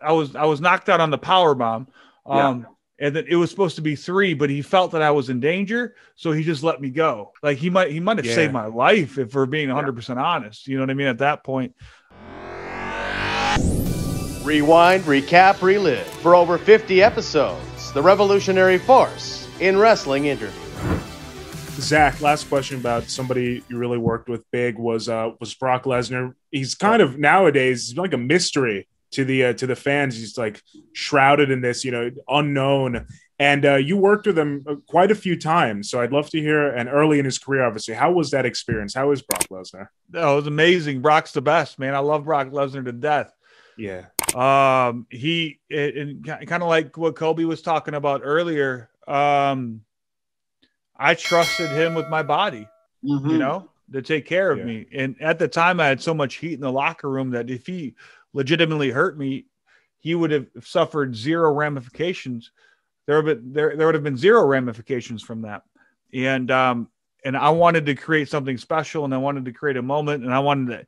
I was I was knocked out on the power bomb. Um, yeah. and then it was supposed to be three, but he felt that I was in danger, so he just let me go. Like he might he might have yeah. saved my life if we're being 100 percent honest. You know what I mean? At that point. Rewind, recap, relive for over 50 episodes. The Revolutionary Force in Wrestling Interview. Zach, last question about somebody you really worked with big was uh was Brock Lesnar. He's kind of nowadays like a mystery to the uh, to the fans. He's like shrouded in this, you know, unknown. And uh, you worked with him uh, quite a few times, so I'd love to hear. And early in his career, obviously, how was that experience? How is Brock Lesnar? Oh, it was amazing. Brock's the best, man. I love Brock Lesnar to death. Yeah. Um, he and kind of like what Kobe was talking about earlier. Um, I trusted him with my body, mm-hmm. you know, to take care of yeah. me. And at the time, I had so much heat in the locker room that if he legitimately hurt me, he would have suffered zero ramifications. There would been, there, there would have been zero ramifications from that. And um, and I wanted to create something special, and I wanted to create a moment, and I wanted to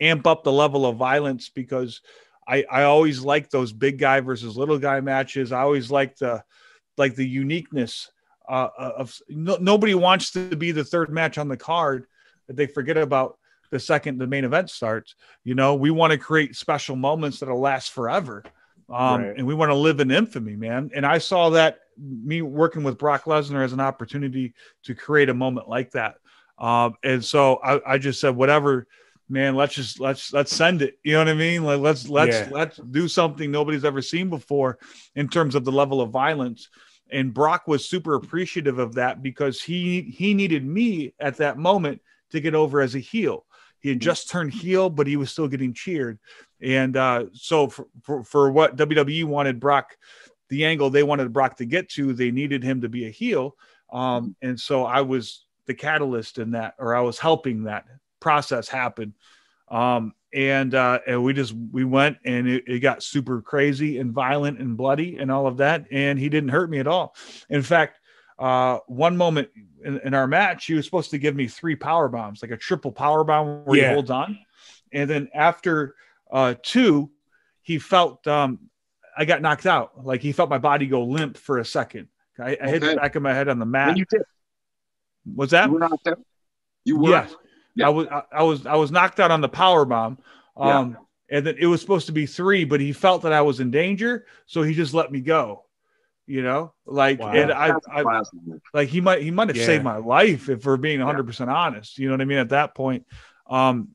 amp up the level of violence because I I always liked those big guy versus little guy matches. I always liked the like the uniqueness uh, of no, nobody wants to be the third match on the card that they forget about the second the main event starts. You know, we want to create special moments that'll last forever. Um, right. and we want to live in infamy, man. And I saw that me working with Brock Lesnar as an opportunity to create a moment like that. Um, and so I, I, just said, whatever, man, let's just let's let's send it. You know what I mean? Like let's let's yeah. let's do something nobody's ever seen before in terms of the level of violence and Brock was super appreciative of that because he he needed me at that moment to get over as a heel. He had just turned heel, but he was still getting cheered. And uh, so for, for, for what WWE wanted Brock, the angle they wanted Brock to get to, they needed him to be a heel. Um, and so I was the catalyst in that, or I was helping that process happen. Um, and uh, and we just we went and it, it, got super crazy and violent and bloody and all of that and he didn't hurt me at all in fact uh, one moment in, in, our match he was supposed to give me three power bombs like a triple power bomb where yeah. he holds on and then after uh, two he felt um, i got knocked out like he felt my body go limp for a second i, I okay. hit the back of my head on the mat you did. was that you were knocked out you were yes yeah. I was I, was I was knocked out on the power bomb. Um, yeah. and then it was supposed to be three, but he felt that I was in danger, so he just let me go. You know, like wow. and I, I like he might he might have yeah. saved my life if we're being 100 percent honest. You know what I mean? At that point, um,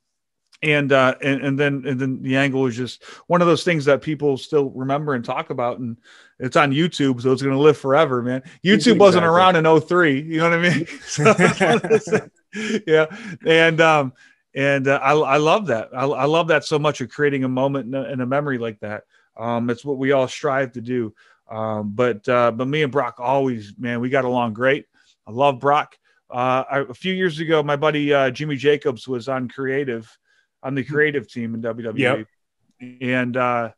and uh, and and then and then the angle was just one of those things that people still remember and talk about, and it's on YouTube, so it's going to live forever, man. YouTube exactly. wasn't around in 03, you know what I mean? so yeah, and um, and uh, I I love that. I, I love that so much of creating a moment and a, and a memory like that. Um, it's what we all strive to do. Um, but uh, but me and Brock always, man, we got along great. I love Brock. Uh, I, a few years ago, my buddy uh, Jimmy Jacobs was on creative, on the creative team in WWE, yep. and uh,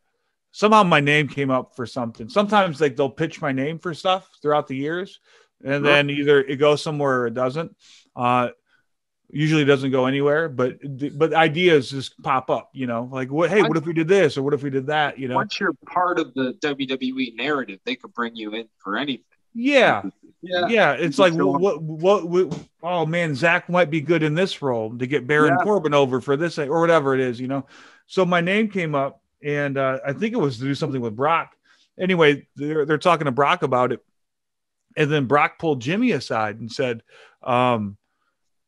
somehow my name came up for something. Sometimes like they'll pitch my name for stuff throughout the years, and then either it goes somewhere or it doesn't. Uh, usually doesn't go anywhere but but ideas just pop up you know like what hey what if we did this or what if we did that you know? Once you're part of the wwe narrative they could bring you in for anything. Yeah. Yeah, yeah it's like what, what, what oh man zach might be good in this role to get baron yeah. corbin over for this or whatever it is you know? So my name came up and uh, i think it was to do something with brock. Anyway they're, they're talking to brock about it and then brock pulled jimmy aside and said um,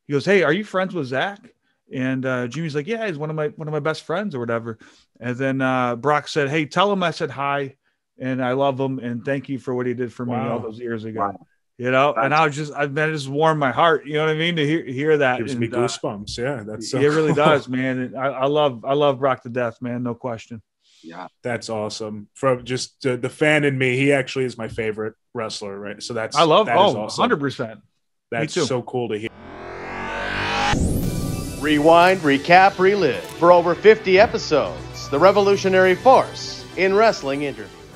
he goes, "Hey, are you friends with Zach?" And uh, Jimmy's like, "Yeah, he's one of my one of my best friends or whatever." And then uh, Brock said, "Hey, tell him I said hi, and I love him, and thank you for what he did for wow. me all those years ago." Wow. You know, that's, and I was just, I mean, it just warmed my heart. You know what I mean? To hear hear that gives and, me uh, goosebumps. Uh, yeah, that's so it. Really does, man. And I, I love, I love Brock to death, man. No question. Yeah, that's awesome. From just uh, the fan in me, he actually is my favorite wrestler, right? So that's I love. That oh, 100 percent. That's so cool to hear. Rewind, recap, relive for over 50 episodes. The Revolutionary Force in Wrestling Interview.